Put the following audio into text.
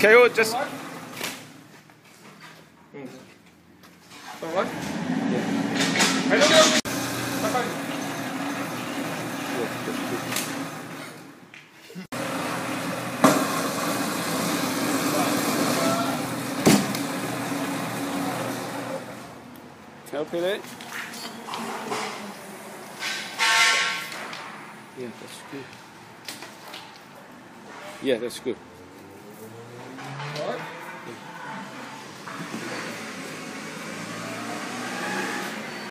Can you just Forward. Yeah. I don't know. Bye-bye. Yes, that's Yeah, that's good. Yeah, that's good.